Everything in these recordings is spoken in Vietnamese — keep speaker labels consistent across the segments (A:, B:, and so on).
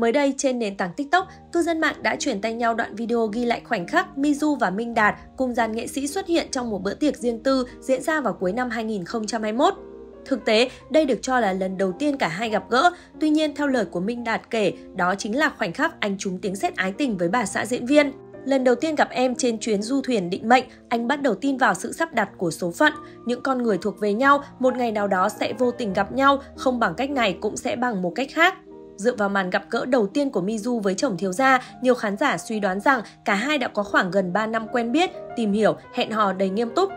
A: Mới đây, trên nền tảng TikTok, cư dân mạng đã chuyển tay nhau đoạn video ghi lại khoảnh khắc Mizu và Minh Đạt cùng dàn nghệ sĩ xuất hiện trong một bữa tiệc riêng tư diễn ra vào cuối năm 2021. Thực tế, đây được cho là lần đầu tiên cả hai gặp gỡ, tuy nhiên theo lời của Minh Đạt kể, đó chính là khoảnh khắc anh trúng tiếng sét ái tình với bà xã diễn viên. Lần đầu tiên gặp em trên chuyến du thuyền định mệnh, anh bắt đầu tin vào sự sắp đặt của số phận. Những con người thuộc về nhau, một ngày nào đó sẽ vô tình gặp nhau, không bằng cách này cũng sẽ bằng một cách khác. Dựa vào màn gặp gỡ đầu tiên của Mizu với chồng thiếu gia, nhiều khán giả suy đoán rằng cả hai đã có khoảng gần 3 năm quen biết, tìm hiểu, hẹn hò đầy nghiêm túc.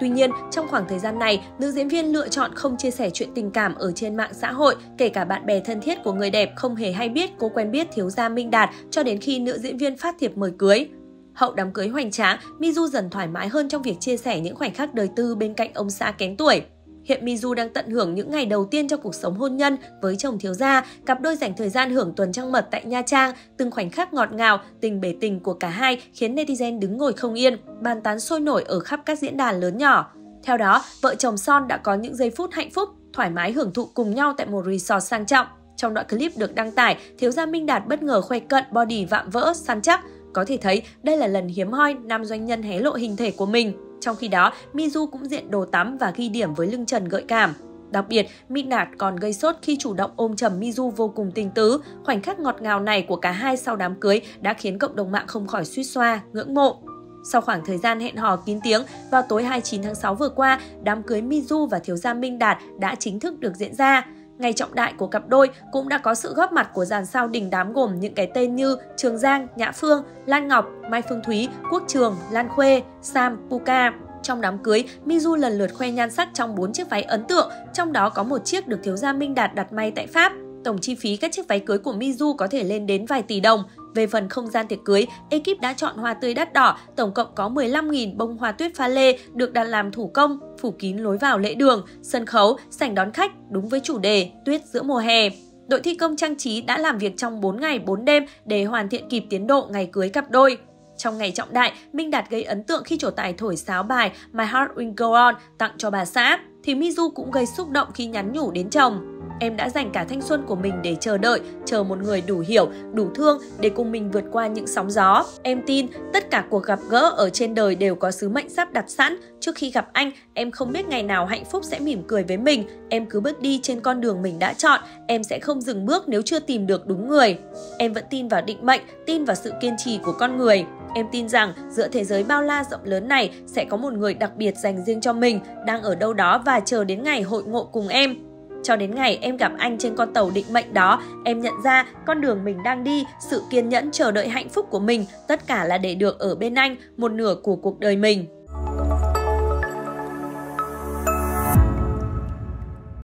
A: Tuy nhiên, trong khoảng thời gian này, nữ diễn viên lựa chọn không chia sẻ chuyện tình cảm ở trên mạng xã hội, kể cả bạn bè thân thiết của người đẹp không hề hay biết cô quen biết thiếu gia Minh Đạt cho đến khi nữ diễn viên phát thiệp mời cưới. Hậu đám cưới hoành tráng, Mizu dần thoải mái hơn trong việc chia sẻ những khoảnh khắc đời tư bên cạnh ông xã kém tuổi. Hiện Mizu đang tận hưởng những ngày đầu tiên trong cuộc sống hôn nhân với chồng thiếu gia, cặp đôi dành thời gian hưởng tuần trăng mật tại Nha Trang, từng khoảnh khắc ngọt ngào, tình bể tình của cả hai khiến netizen đứng ngồi không yên, bàn tán sôi nổi ở khắp các diễn đàn lớn nhỏ. Theo đó, vợ chồng Son đã có những giây phút hạnh phúc, thoải mái hưởng thụ cùng nhau tại một resort sang trọng. Trong đoạn clip được đăng tải, thiếu gia Minh Đạt bất ngờ khoe cận body vạm vỡ, săn chắc. Có thể thấy đây là lần hiếm hoi nam doanh nhân hé lộ hình thể của mình. Trong khi đó, Mizu cũng diện đồ tắm và ghi điểm với lưng trần gợi cảm. Đặc biệt, Minh Đạt còn gây sốt khi chủ động ôm chầm Mizu vô cùng tình tứ. Khoảnh khắc ngọt ngào này của cả hai sau đám cưới đã khiến cộng đồng mạng không khỏi suýt xoa, ngưỡng mộ. Sau khoảng thời gian hẹn hò kín tiếng, vào tối 29 tháng 6 vừa qua, đám cưới Mizu và thiếu gia Minh Đạt đã chính thức được diễn ra. Ngày trọng đại của cặp đôi cũng đã có sự góp mặt của dàn sao đình đám gồm những cái tên như Trường Giang, Nhã Phương, Lan Ngọc, Mai Phương Thúy, Quốc Trường, Lan Khuê, Sam, Puka. Trong đám cưới, Mizu lần lượt khoe nhan sắc trong 4 chiếc váy ấn tượng, trong đó có một chiếc được thiếu gia Minh Đạt đặt may tại Pháp. Tổng chi phí các chiếc váy cưới của Mizu có thể lên đến vài tỷ đồng. Về phần không gian tiệc cưới, ekip đã chọn hoa tươi đắt đỏ, tổng cộng có 15.000 bông hoa tuyết pha lê được đặt làm thủ công, phủ kín lối vào lễ đường, sân khấu, sảnh đón khách đúng với chủ đề Tuyết giữa mùa hè. Đội thi công trang trí đã làm việc trong 4 ngày 4 đêm để hoàn thiện kịp tiến độ ngày cưới cặp đôi. Trong ngày trọng đại, Minh Đạt gây ấn tượng khi trổ tài thổi sáo bài My Heart Will Go On tặng cho bà xã, thì Mizu cũng gây xúc động khi nhắn nhủ đến chồng. Em đã dành cả thanh xuân của mình để chờ đợi, chờ một người đủ hiểu, đủ thương để cùng mình vượt qua những sóng gió. Em tin tất cả cuộc gặp gỡ ở trên đời đều có sứ mệnh sắp đặt sẵn. Trước khi gặp anh, em không biết ngày nào hạnh phúc sẽ mỉm cười với mình. Em cứ bước đi trên con đường mình đã chọn, em sẽ không dừng bước nếu chưa tìm được đúng người. Em vẫn tin vào định mệnh, tin vào sự kiên trì của con người. Em tin rằng giữa thế giới bao la rộng lớn này sẽ có một người đặc biệt dành riêng cho mình, đang ở đâu đó và chờ đến ngày hội ngộ cùng em. Cho đến ngày em gặp anh trên con tàu định mệnh đó, em nhận ra con đường mình đang đi, sự kiên nhẫn chờ đợi hạnh phúc của mình, tất cả là để được ở bên anh, một nửa của cuộc đời mình.